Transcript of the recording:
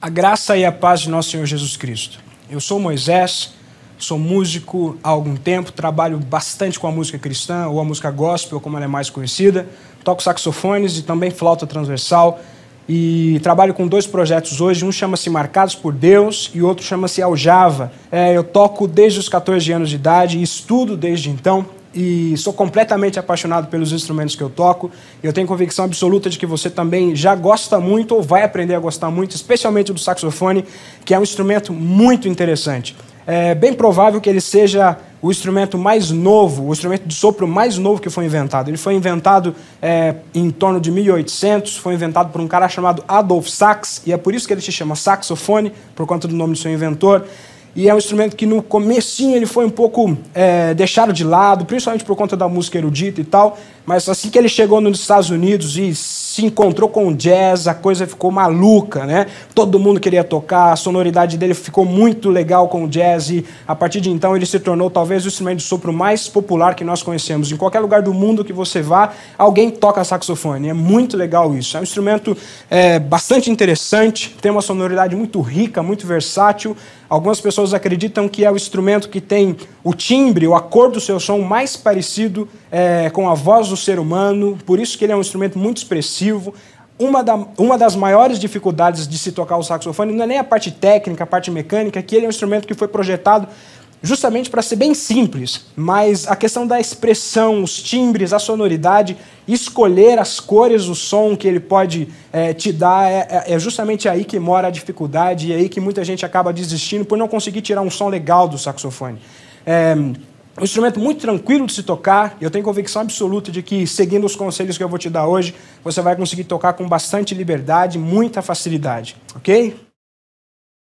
A graça e a paz de nosso Senhor Jesus Cristo. Eu sou Moisés, sou músico há algum tempo, trabalho bastante com a música cristã, ou a música gospel, como ela é mais conhecida. Toco saxofones e também flauta transversal. E trabalho com dois projetos hoje. Um chama-se Marcados por Deus e outro chama-se Aljava. É, eu toco desde os 14 anos de idade e estudo desde então e sou completamente apaixonado pelos instrumentos que eu toco. Eu tenho convicção absoluta de que você também já gosta muito ou vai aprender a gostar muito, especialmente do saxofone, que é um instrumento muito interessante. É bem provável que ele seja o instrumento mais novo, o instrumento de sopro mais novo que foi inventado. Ele foi inventado é, em torno de 1800, foi inventado por um cara chamado Adolf Sax, e é por isso que ele se chama saxofone, por conta do nome do seu inventor e é um instrumento que no comecinho ele foi um pouco é, deixado de lado, principalmente por conta da música erudita e tal, mas assim que ele chegou nos Estados Unidos e se encontrou com o jazz, a coisa ficou maluca, né? Todo mundo queria tocar, a sonoridade dele ficou muito legal com o jazz e a partir de então ele se tornou talvez o instrumento de sopro mais popular que nós conhecemos. Em qualquer lugar do mundo que você vá, alguém toca saxofone. É muito legal isso. É um instrumento é, bastante interessante, tem uma sonoridade muito rica, muito versátil. Algumas pessoas acreditam que é o instrumento que tem o timbre, o acordo do seu som mais parecido é, com a voz do ser humano, por isso que ele é um instrumento muito expressivo. Uma, da, uma das maiores dificuldades de se tocar o saxofone não é nem a parte técnica, a parte mecânica, que ele é um instrumento que foi projetado justamente para ser bem simples, mas a questão da expressão, os timbres, a sonoridade, escolher as cores do som que ele pode é, te dar, é, é, é, justamente aí que mora a dificuldade e é aí que muita gente acaba desistindo por não conseguir tirar um som legal do saxofone. É um instrumento muito tranquilo de se tocar, e eu tenho convicção absoluta de que, seguindo os conselhos que eu vou te dar hoje, você vai conseguir tocar com bastante liberdade, muita facilidade, ok?